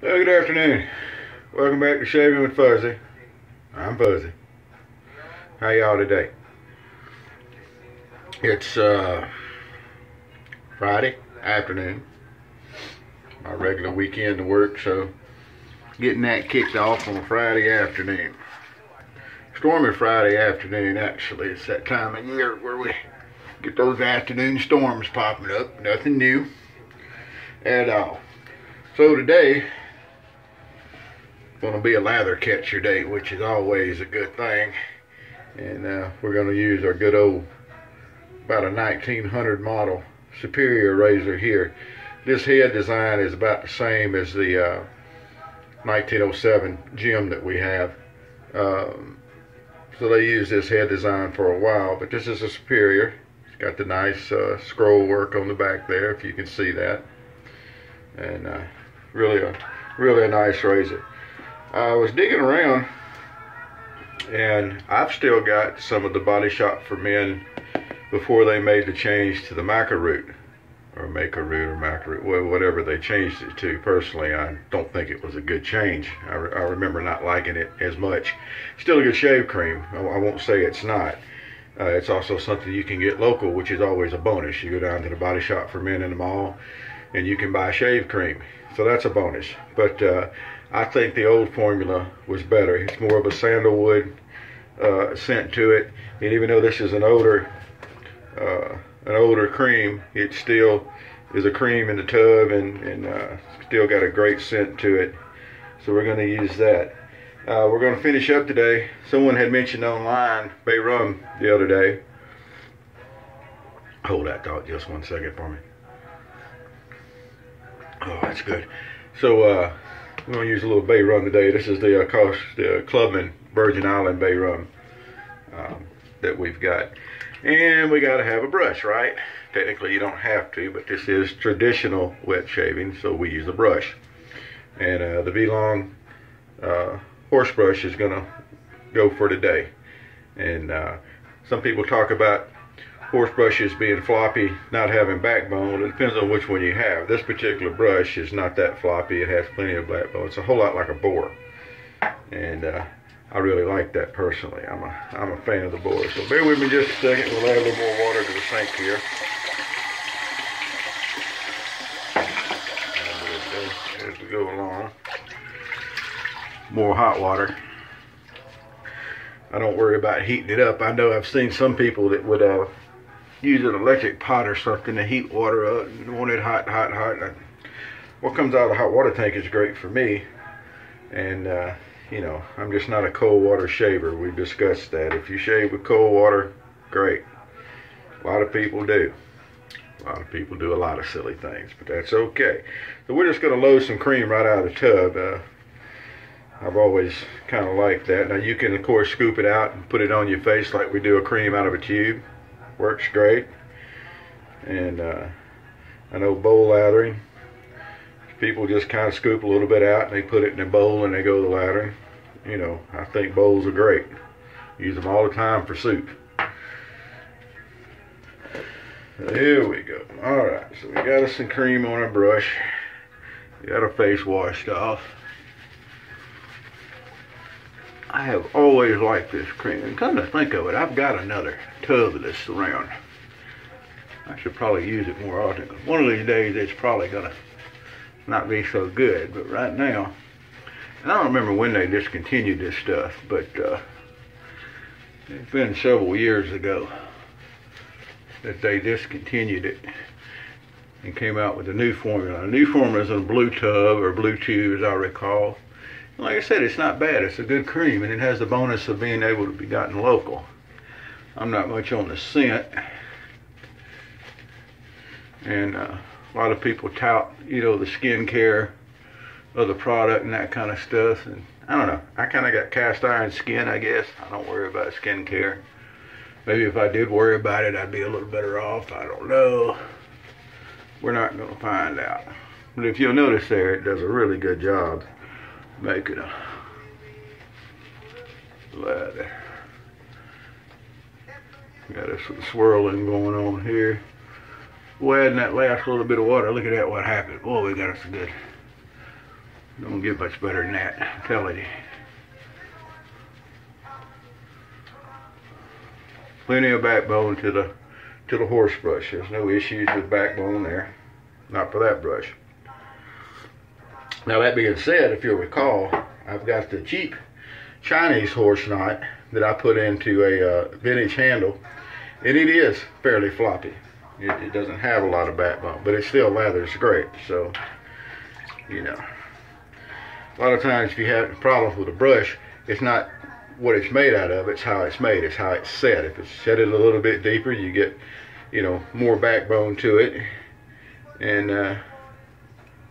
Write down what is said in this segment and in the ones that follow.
Well, good afternoon. Welcome back to Shaving with Fuzzy. I'm Fuzzy. How y'all today? It's uh, Friday afternoon. My regular weekend to work, so getting that kicked off on a Friday afternoon. Stormy Friday afternoon, actually. It's that time of year where we get those afternoon storms popping up. Nothing new at all. So today, going to be a lather catcher day, which is always a good thing. And uh, we're going to use our good old, about a 1900 model Superior razor here. This head design is about the same as the uh, 1907 Gem that we have. Um, so they use this head design for a while, but this is a Superior. It's got the nice uh, scroll work on the back there, if you can see that. And uh, really a really a nice razor. I was digging around and I've still got some of the Body Shop for Men before they made the change to the Macaroot or Macaroot or Macaroot, well, whatever they changed it to. Personally, I don't think it was a good change. I, re I remember not liking it as much. Still a good shave cream. I, I won't say it's not. Uh, it's also something you can get local, which is always a bonus. You go down to the Body Shop for Men in the mall, and you can buy shave cream. So that's a bonus. But uh, I think the old formula was better. It's more of a sandalwood uh, scent to it. And even though this is an older, uh, an older cream, it still is a cream in the tub and, and uh, still got a great scent to it. So we're going to use that. Uh, we're going to finish up today. Someone had mentioned online Bay Rum the other day. Hold that thought just one second for me. Oh, that's good. So uh, we're gonna use a little bay rum today. This is the uh, cost, the Clubman Virgin Island bay rum um, that we've got, and we got to have a brush, right? Technically, you don't have to, but this is traditional wet shaving, so we use a brush. And uh, the Vie-Long uh, horse brush is gonna go for today. And uh, some people talk about horse brushes being floppy, not having backbone. It depends on which one you have. This particular brush is not that floppy. It has plenty of backbone. It's a whole lot like a boar. And uh, I really like that personally. I'm a, I'm a fan of the boar. So bear with me just a second. We'll add a little more water to the sink here. As we go along. More hot water. I don't worry about heating it up. I know I've seen some people that would uh, use an electric pot or something to heat water up and want it hot, hot, hot. What comes out of the hot water tank is great for me. And, uh, you know, I'm just not a cold water shaver. We discussed that. If you shave with cold water, great. A lot of people do. A lot of people do a lot of silly things, but that's okay. So we're just going to load some cream right out of the tub. Uh, I've always kind of liked that. Now you can, of course, scoop it out and put it on your face like we do a cream out of a tube works great. And uh, I know bowl lathering, people just kind of scoop a little bit out and they put it in a bowl and they go to the lathering. You know, I think bowls are great. Use them all the time for soup. There we go. All right, so we got us some cream on our brush. Got our face washed off. I have always liked this cream. And come to think of it, I've got another tub of this around. I should probably use it more often. One of these days it's probably gonna not be so good, but right now, and I don't remember when they discontinued this stuff, but uh, it's been several years ago that they discontinued it and came out with a new formula. A new formula is in a blue tub or blue tube, as I recall. Like I said, it's not bad. It's a good cream, and it has the bonus of being able to be gotten local. I'm not much on the scent. And uh, a lot of people tout, you know, the skincare of the product and that kind of stuff. And I don't know. I kind of got cast iron skin, I guess. I don't worry about skincare. Maybe if I did worry about it, I'd be a little better off. I don't know. We're not going to find out. But if you'll notice there, it does a really good job a ladder. Got some swirling going on here. We're adding that last little bit of water. Look at that, what happened. Boy, we got us a good, Don't get much better than that, I'm telling you. Plenty of backbone to the to the horse brush. There's no issues with backbone there. Not for that brush. Now that being said, if you'll recall, I've got the cheap Chinese horse knot that I put into a uh, vintage handle, and it is fairly floppy. It, it, doesn't have a lot of backbone, but it still lathers great. So, you know, a lot of times if you have problems with a brush, it's not what it's made out of, it's how it's made, it's how it's set. If it's set it a little bit deeper, you get, you know, more backbone to it, and uh,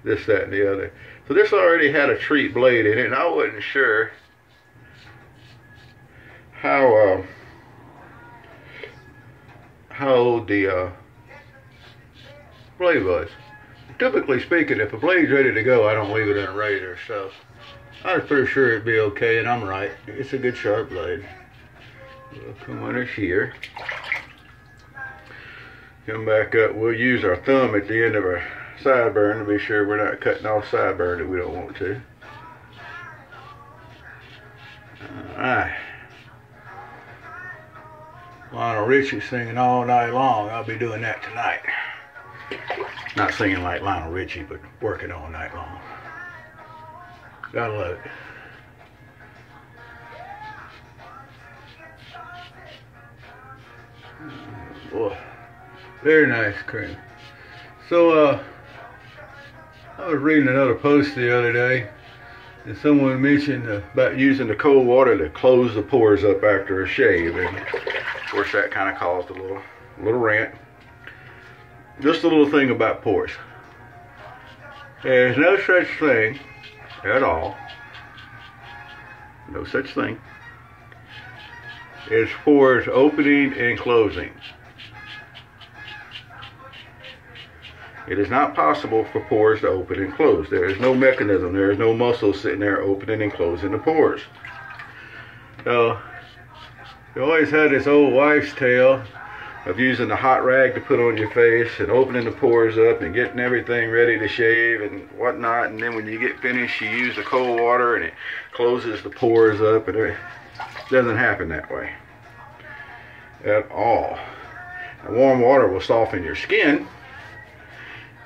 this, that, and the other. So this already had a Treet blade in it, and I wasn't sure how uh, how old the uh, blade was. Typically speaking, if a blade's ready to go, I don't leave it in a razor. So I was pretty sure it'd be okay, and I'm right. It's a good sharp blade. We'll come under here. Come back up. We'll use our thumb at the end of our sideburn to be sure we're not cutting off sideburn that we don't want to. Alright. Lionel Richie singing all night long. I'll be doing that tonight. Not singing like Lionel Richie, but working all night long. Gotta love it. Boy, very nice cream. So, uh, I was reading another post the other day, and someone mentioned about using the cold water to close the pores up after a shave, and of course that kind of caused a little, little rant. Just a little thing about pores. There's no such thing at all, no such thing, as pores opening and closing. It is not possible for pores to open and close. There is no mechanism. There is no muscle sitting there opening and closing the pores. So, you always had this old wives' tale of using the hot rag to put on your face and opening the pores up and getting everything ready to shave and whatnot. And then when you get finished, you use the cold water and it closes the pores up. And it doesn't happen that way at all. And warm water will soften your skin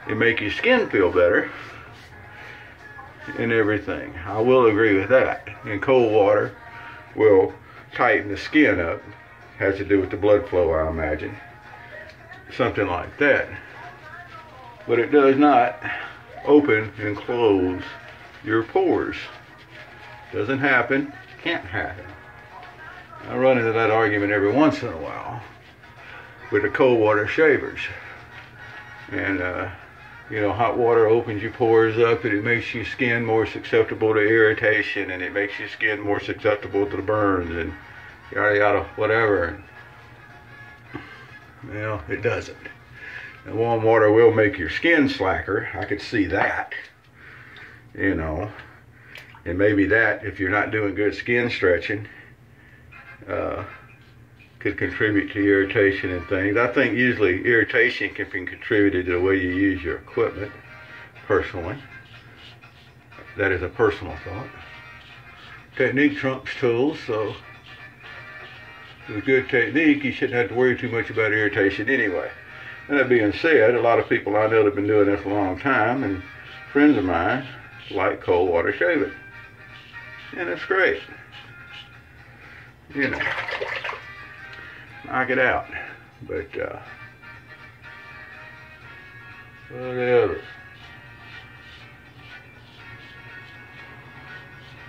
and make your skin feel better and everything. I will agree with that. And cold water will tighten the skin up. Has to do with the blood flow, I imagine. Something like that. But it does not open and close your pores. Doesn't happen, can't happen. I run into that argument every once in a while with the cold water shavers. And uh, you know, hot water opens your pores up and it makes your skin more susceptible to irritation and it makes your skin more susceptible to the burns and yada yada, whatever. Well, it doesn't. And warm water will make your skin slacker. I could see that. You know, and maybe that, if you're not doing good skin stretching, uh, could contribute to irritation and things. I think usually irritation can be contributed to the way you use your equipment, personally. That is a personal thought. Technique trumps tools, so with good technique, you shouldn't have to worry too much about irritation anyway. And that being said, a lot of people I know have been doing this a long time, and friends of mine like cold water shaving. And it's great. You know knock it out. But, uh, whatever.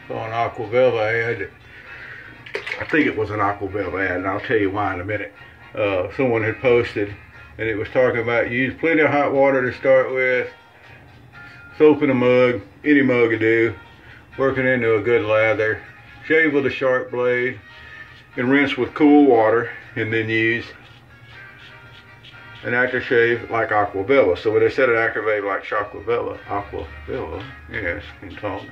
Saw an Aqua Velva ad. I think it was an Aqua Velva ad, and I'll tell you why in a minute. Uh, someone had posted, and it was talking about use plenty of hot water to start with, soap in a mug, any mug will do, working into a good lather, shave with a sharp blade, and rinse with cool water and then use an aftershave like Aqua Velva. So when they said an activate like Aqua Velva, Aquavelva, yes, in talk.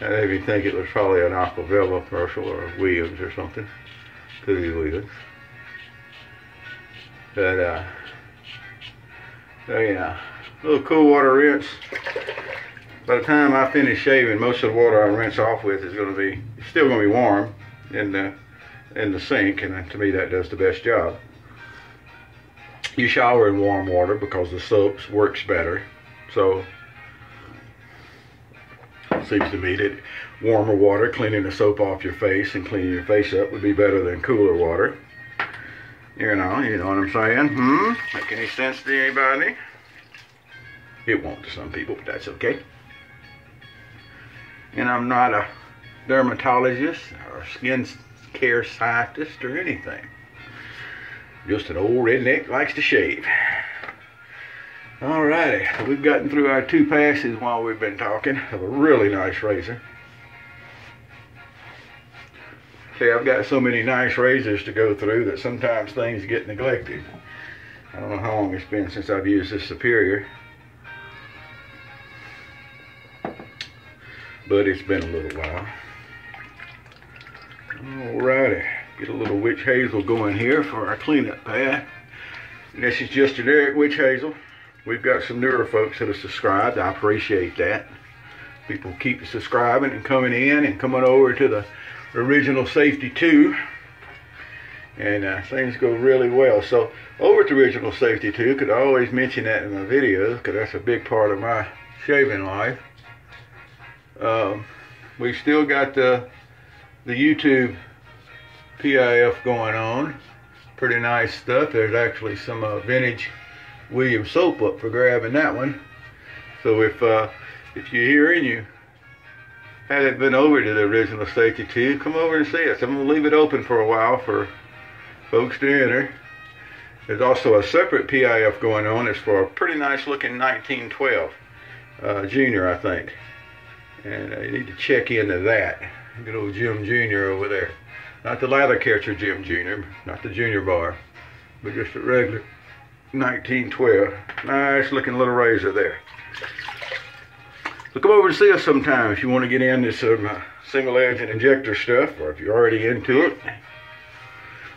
I didn't even think it was probably an Aqua Velva commercial or Williams or something. Could be Williams. But, uh, so yeah, a little cool water rinse. by the time I finish shaving, most of the water I rinse off with is going to be still going to be warm in the in the sink, and to me that does the best job. You shower in warm water because the soaps works better. So seems to me that warmer water, cleaning the soap off your face and cleaning your face up would be better than cooler water. You know, you know what I'm saying? Hmm? Make any sense to anybody? It won't to some people, but that's okay. And I'm not a dermatologist or skin care scientist or anything. Just an old redneck likes to shave. Alrighty, we've gotten through our two passes while we've been talking of a really nice razor. See, I've got so many nice razors to go through that sometimes things get neglected. I don't know how long it's been since I've used this Superior. But it's been a little while. Alrighty, get a little witch hazel going here for our cleanup pad. this is just generic witch hazel. We've got some newer folks that have subscribed. I appreciate that. People keep subscribing and coming in and coming over to the original safety 2 and uh, things go really well so over to original safety 2 could I always mention that in my videos because that's a big part of my shaving life um, we still got the the YouTube PIF going on pretty nice stuff there's actually some uh, vintage William soap up for grabbing that one so if uh, if you're here and you hadn't been over to the original Safety tube, come over and see us. I'm going to leave it open for a while for folks to enter. There's also a separate PIF going on. It's for a pretty nice looking 1912 uh, Junior, I think. And uh, you need to check into that. Good old Gem Jr. over there. Not the lather catcher Gem Jr., not the Junior bar, but just a regular 1912. Nice looking little razor there. So come over and see us sometime if you want to get into some uh, single and injector stuff, or if you're already into it.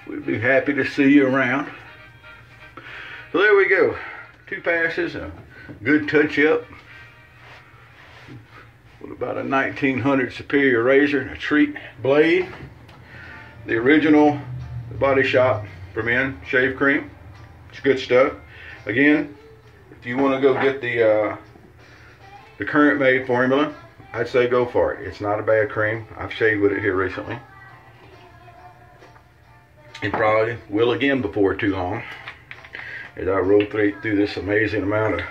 We'd be happy to see you around. So there we go. Two passes, a good touch up about a 1900 Superior razor a Treet blade. The original Body Shop for Men shave cream. It's good stuff. Again, if you want to go get the uh, the current made formula, I'd say go for it. It's not a bad cream. I've shaved with it here recently. And probably will again before too long. As I rotate through this amazing amount of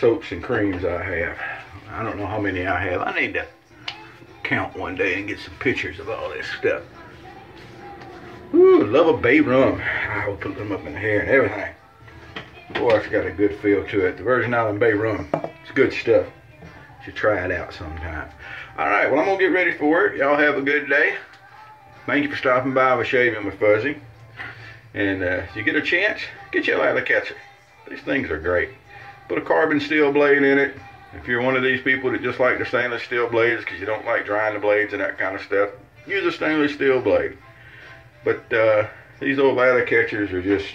soaps and creams I have. I don't know how many I have. I need to count one day and get some pictures of all this stuff. Ooh, love a bay rum. I will put them up in the hair and everything. Boy, it's got a good feel to it. The Virgin Island Bay Rum. It's good stuff. You should try it out sometime. All right, well, I'm going to get ready for work. Y'all have a good day. Thank you for stopping by with Shaving with Fuzzy. And uh, if you get a chance, get your lather catcher. These things are great. Put a carbon steel blade in it. If you're one of these people that just like the stainless steel blades because you don't like drying the blades and that kind of stuff, use a stainless steel blade. But uh, these old lather catchers are just,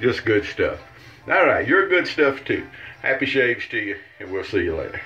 just good stuff. All right, you're good stuff too. Happy shaves to you, and we'll see you later.